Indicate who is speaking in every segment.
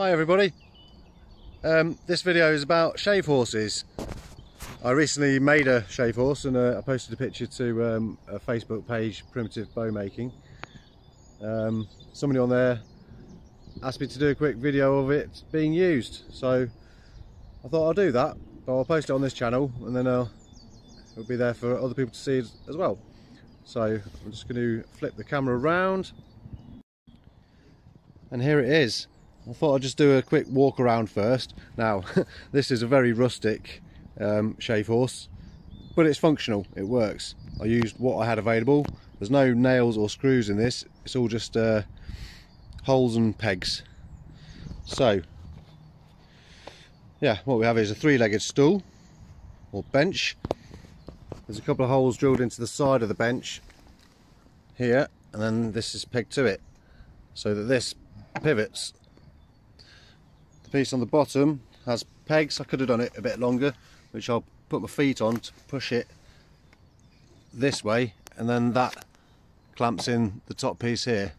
Speaker 1: Hi everybody. Um, this video is about shave horses. I recently made a shave horse and uh, I posted a picture to um, a Facebook page, Primitive Bow Making. Um, somebody on there asked me to do a quick video of it being used, so I thought I'll do that. But I'll post it on this channel and then uh, it'll be there for other people to see as well. So I'm just going to flip the camera around and here it is. I thought I'd just do a quick walk around first. Now, this is a very rustic um, shave horse, but it's functional, it works. I used what I had available. There's no nails or screws in this, it's all just uh, holes and pegs. So, yeah, what we have is a three-legged stool, or bench. There's a couple of holes drilled into the side of the bench here, and then this is pegged to it, so that this pivots. The piece on the bottom has pegs, I could have done it a bit longer, which I'll put my feet on to push it this way, and then that clamps in the top piece here.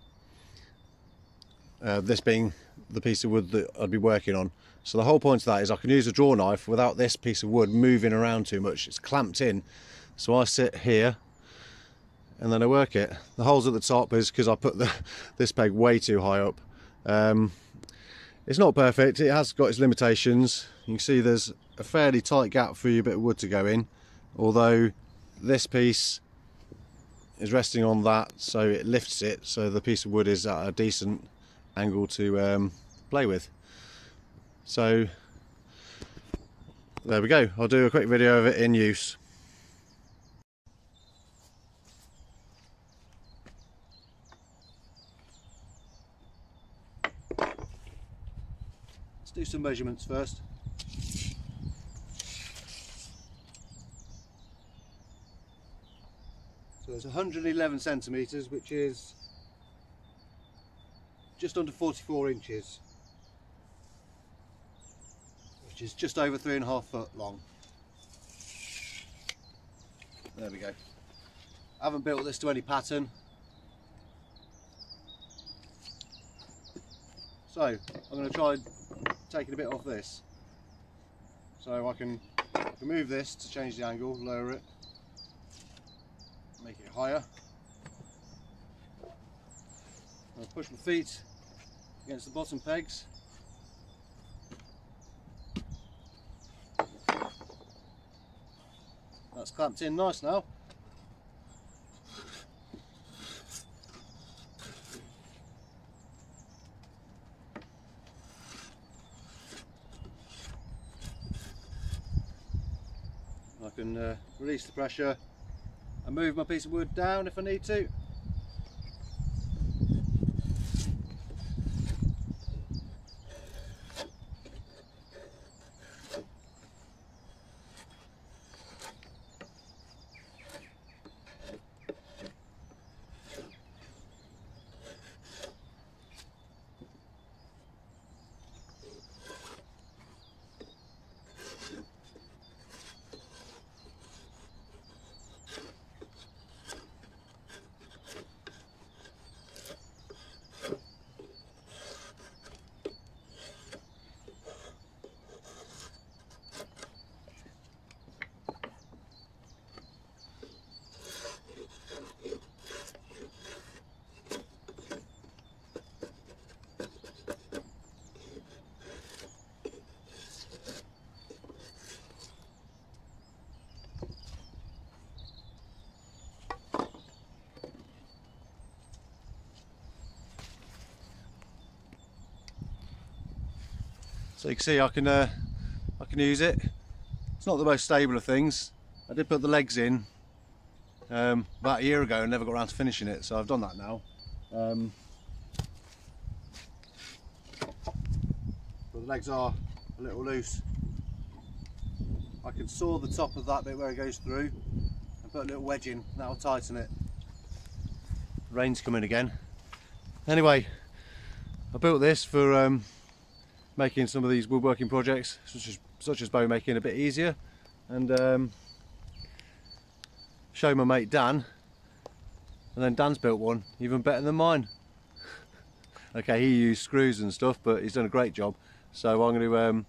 Speaker 1: Uh, this being the piece of wood that I'd be working on. So the whole point of that is I can use a draw knife without this piece of wood moving around too much. It's clamped in. So I sit here and then I work it. The holes at the top is because I put the, this peg way too high up. Um, it's not perfect, it has got its limitations. You can see there's a fairly tight gap for your bit of wood to go in, although this piece is resting on that so it lifts it so the piece of wood is at a decent angle to um, play with. So there we go, I'll do a quick video of it in use. Let's do some measurements first. So it's 111 centimetres, which is just under 44 inches, which is just over three and a half foot long. There we go. I haven't built this to any pattern. So I'm going to try taking a bit off this. So I can remove this to change the angle, lower it, make it higher. I'll push my feet against the bottom pegs. That's clamped in nice now. Can uh, release the pressure and move my piece of wood down if I need to. So you can see I can uh, I can use it. It's not the most stable of things. I did put the legs in um, about a year ago and never got around to finishing it, so I've done that now. Um, but the legs are a little loose. I can saw the top of that bit where it goes through and put a little wedge in, that'll tighten it. Rain's coming again. Anyway, I built this for um, making some of these woodworking projects such as, such as bow making a bit easier and um, show my mate Dan and then Dan's built one even better than mine Okay, he used screws and stuff, but he's done a great job. So I'm going to um,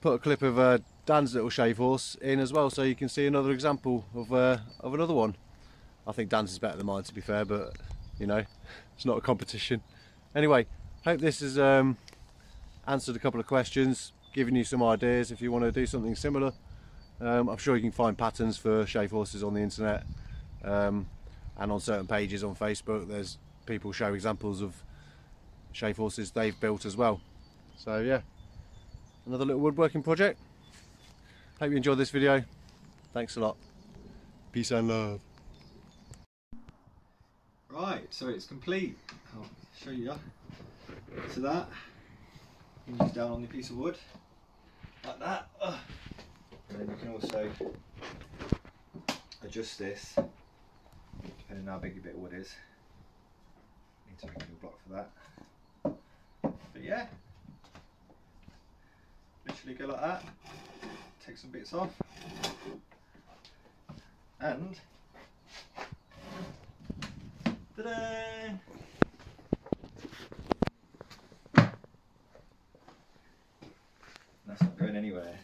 Speaker 1: put a clip of uh, Dan's little shave horse in as well, so you can see another example of uh, of another one. I think Dan's is better than mine, to be fair, but you know, it's not a competition. Anyway, hope this has um, answered a couple of questions, given you some ideas if you want to do something similar. Um, I'm sure you can find patterns for shave horses on the internet um, and on certain pages on Facebook. There's people show examples of shave horses they've built as well. So yeah, another little woodworking project. Hope you enjoyed this video. Thanks a lot. Peace and love.
Speaker 2: Right, so it's complete. I'll show you. So that hinges down on the piece of wood, like that. And then you can also adjust this, depending on how big your bit of wood is. Need to make a new block for that. But yeah, literally go like that. Take some bits off, and Ta-da! Anywhere.